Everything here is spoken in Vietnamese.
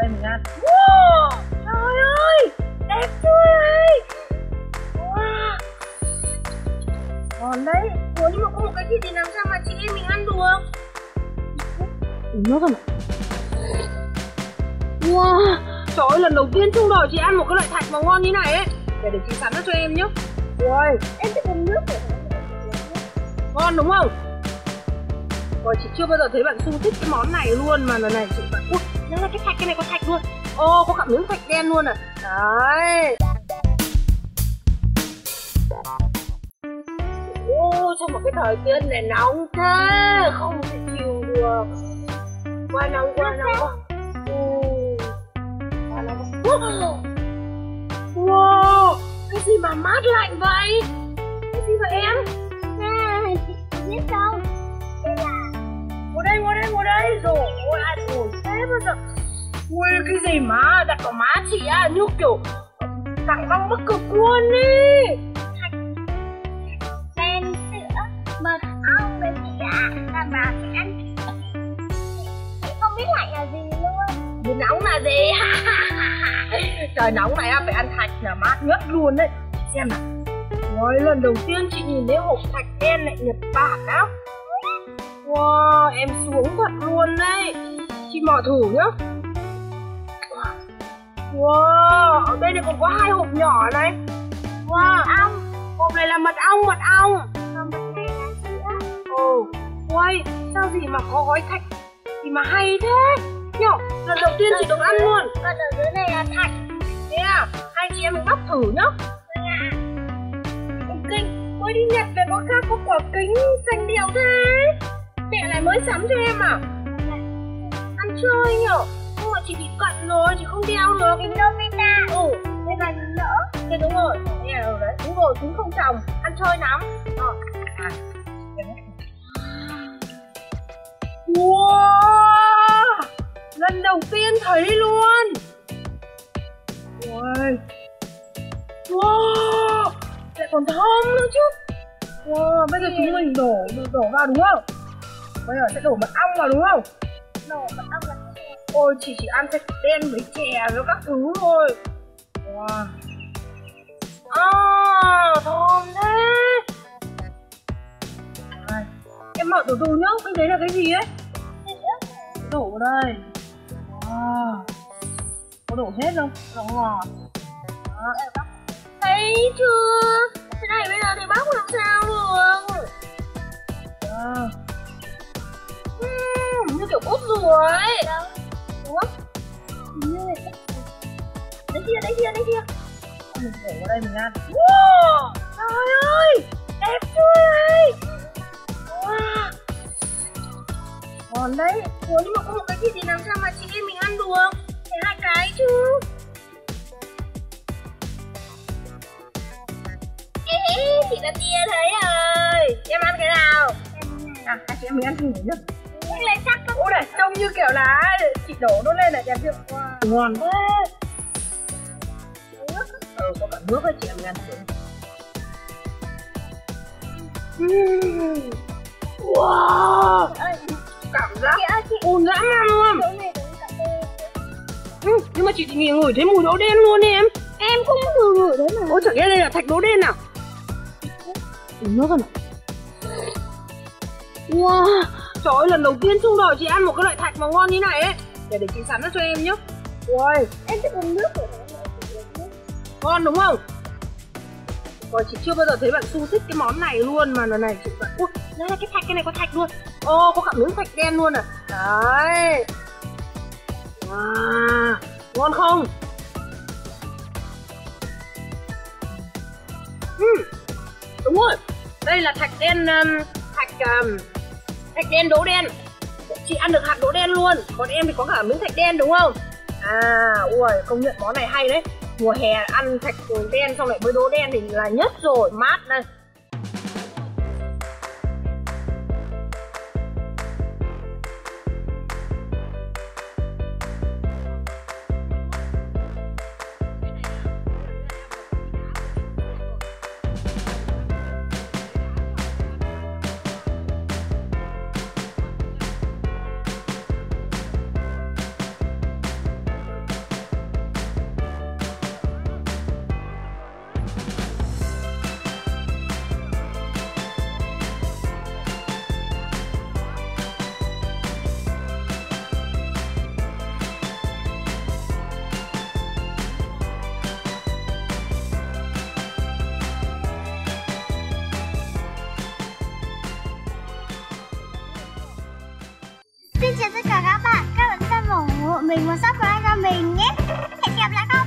đây mình ăn. Wow, trời ơi! Đẹp chưa này wow. còn đấy ủa nhưng mà có một cái gì thì làm sao mà chị em mình ăn được? Uống nước rồi wow! Trời ơi lần đầu tiên trong đời chị ăn một cái loại thạch mà ngon như này ấy. Để để chị sẵn nó cho em nhé. Rồi em thích uống nước ngon đúng không? Rồi chị chưa bao giờ thấy bạn Su thích cái món này luôn mà lần này chị bạn quốc nó là cái thạch cái này có thạch luôn. Ô, có cả miếng thạch đen luôn à. Đấy. Ô, sao một cái thời tiết này nóng thế? Không thể chịu được. Quá nóng, quá nóng. Ừ. Quá nóng. Wow, cái gì mà mát lạnh vậy? Cái gì vậy em bao giờ? Ui cái gì mà? Đặt vào má chị à như kiểu cẳng băng bắc cực luôn đi. Men sữa mật ong với chị ạ là bà phải ăn chị không biết lạnh là gì luôn. Vì nóng là gì? Trời nóng này á, phải ăn thạch là mát nhất luôn đấy. Xem nào. Ôi, lần đầu tiên chị nhìn thấy hộp thạch đen lại Nhật Bản á. Wow, em xuống thật luôn đấy Chị mỏ thử nhá. Wow, ở đây này còn có hai hộp nhỏ này. Wow, ong. Hộp này là mật ong, mật ong. Còn mật này là sữa Ồ, uầy, sao gì mà có gói thạch? Gì mà hay thế? Nhở, lần đầu tiên chị được ăn luôn. Còn ở dưới này là thạch. Thế à, hai chị em mình bóc thử nhá. Ôi, Kinh, mới đi Nhật về có khác có quả kính xanh điệu thế. Mẹ lại mới sắm cho em à? Ăn chơi nhở? Nhưng mà chị bị cận rồi, chị không đeo được Indomita Ừ, đây là lỡ. Thế đúng rồi. Thế là ở đấy, đúng rồi, chúng không trồng Ăn chơi lắm. Ờ, à. Wow! Lần đầu tiên thấy luôn. Ôi Wow! Lại còn thơm nữa chứ. Wow, bây giờ chúng mình đổ đổ vào đúng không? Bây giờ sẽ đổ mật ong vào đúng không? Nổ là Ôi chị chỉ ăn thịt đen với chè với các thứ thôi Wow À, thơm thế Đây. Em mở tủ từ nhá, bên đấy là cái gì ấy? Đổ đây Wow Có đổ hết không? Nó ngọt Đó. Thấy chưa? Thế này bây giờ thì bác làm sao ấy đâu Đúng không? Đấy kia, đấy kia, đấy kia Mình vào đây mình ăn Wow Trời ơi Đẹp chưa này Wow Ngon đấy Ủa nhưng mà có một cái gì thì làm sao mà chị em mình ăn được Phải hai cái chứ Ê, chị đã tia thấy rồi. Em ăn cái nào? À, hai chị em mình ăn thử nhá nhưng lại sắc lắm Ôi này, trông như kiểu là chị đổ nó lên là đẹp chưa? Wow. Ngon quá. Nước. Ừ, có cả nước ấy chị em ăn thử. Uhm. Wow. ơi Cảm giác chị ơi chị ồn dã man luôn. Ừ, nhưng mà chị chỉ ngửi thấy mùi đỗ đen luôn đi em. em cũng vừa ngửi đấy mà Ôi chẳng lẽ đây là thạch đỗ đen nào? Uống nước rồi. Wow, trời ơi lần đầu tiên trong đời chị ăn một cái loại thạch mà ngon như này ấy. Để để chị sẵn nó cho em nhé. Ui, em thích uống nước rồi ngon đúng không? Ôi chị chưa bao giờ thấy bạn Su thích cái món này luôn mà lần này chị bạn Ui, nó là cái thạch cái này có thạch luôn. Ô, có cả miếng thạch đen luôn à. Đấy. Wow, ngon không? Ừ, đúng rồi. Đây là thạch đen um, thạch um, thạch đen đỗ đen. Chị ăn được hạt đỗ đen luôn, còn em thì có cả miếng thạch đen đúng không? À, ui, công nhận món này hay đấy. Mùa hè ăn thạch đen xong lại với đỗ đen thì là nhất rồi, mát đây. Xin chào tất cả các bạn, các bạn xem ủng hộ mình và subscribe cho mình nhé. Hẹn gặp lại các